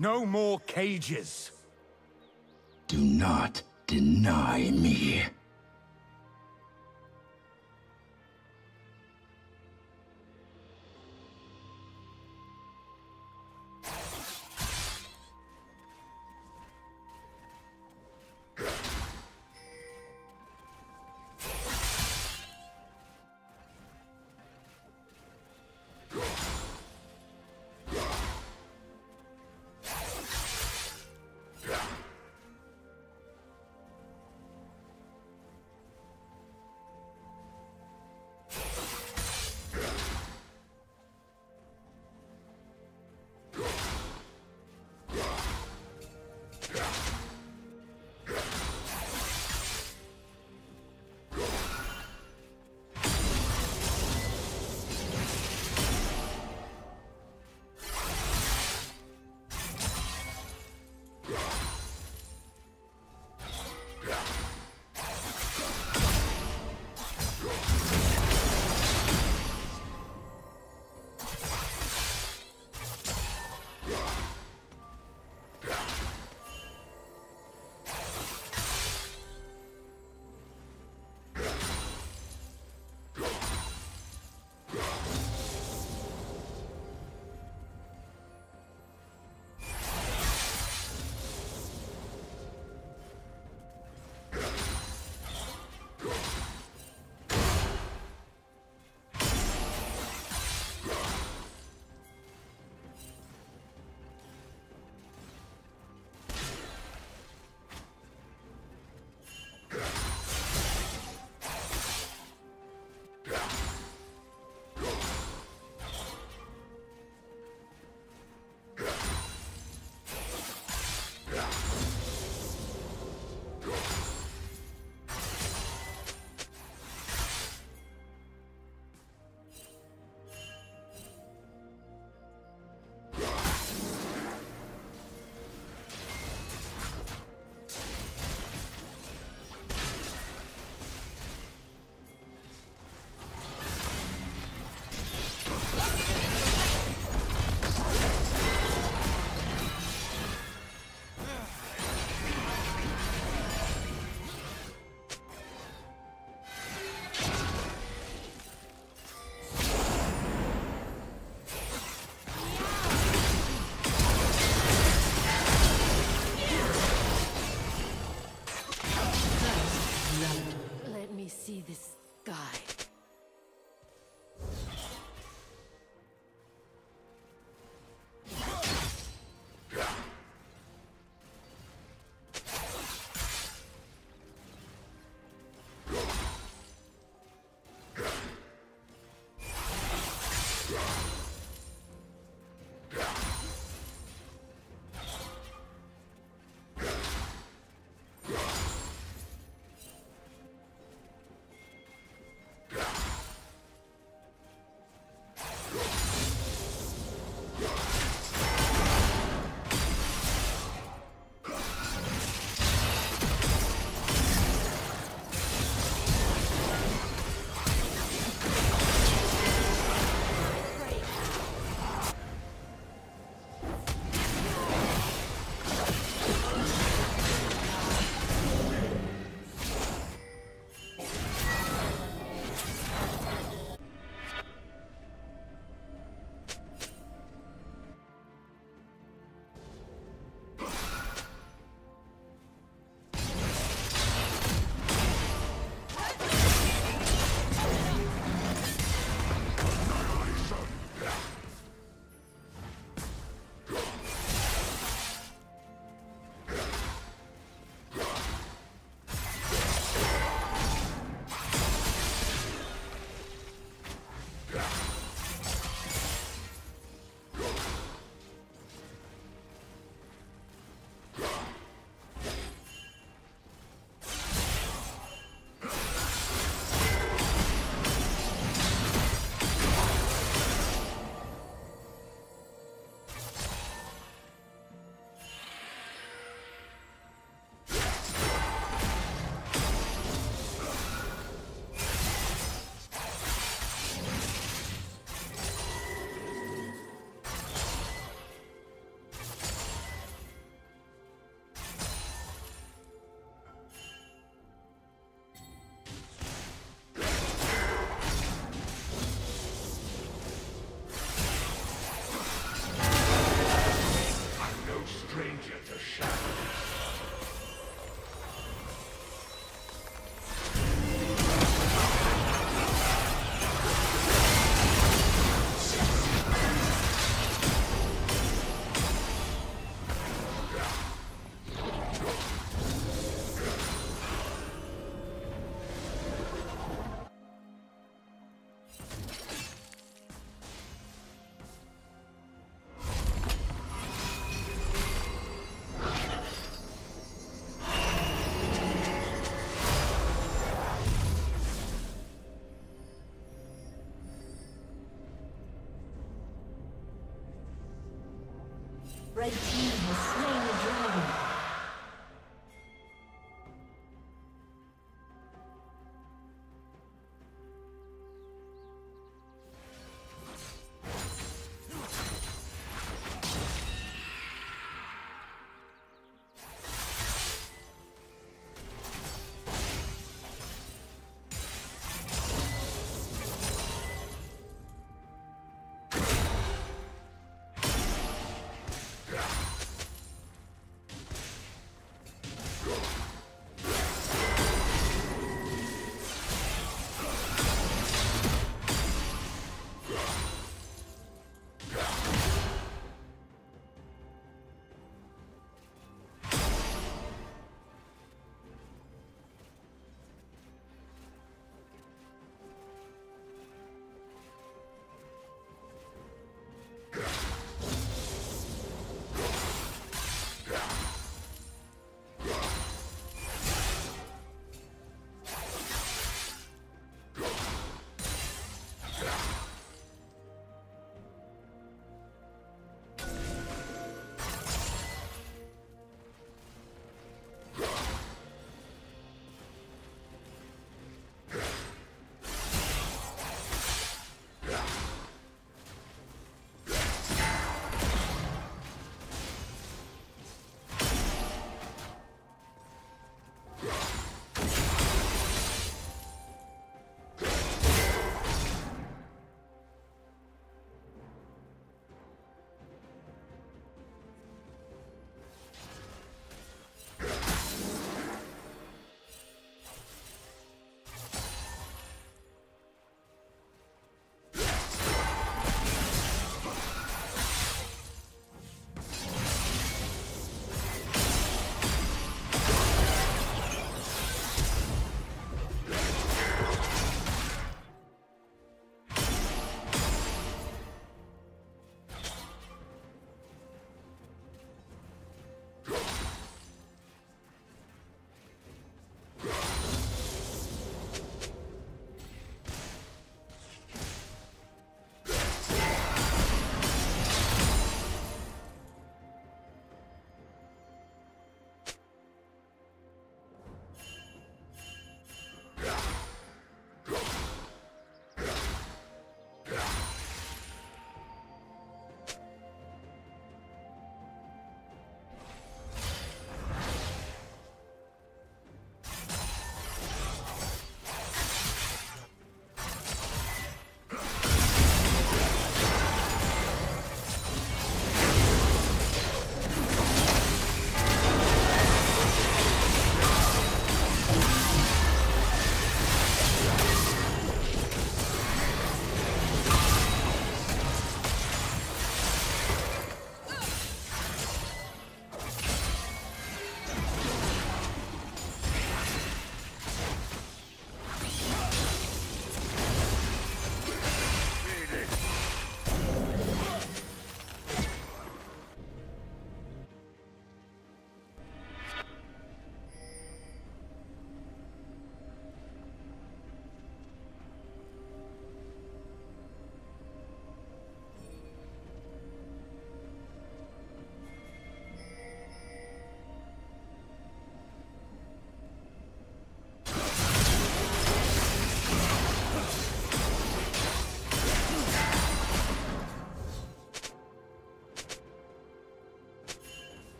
No more cages. Do not deny me.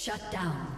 Shut down.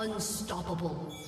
Unstoppable.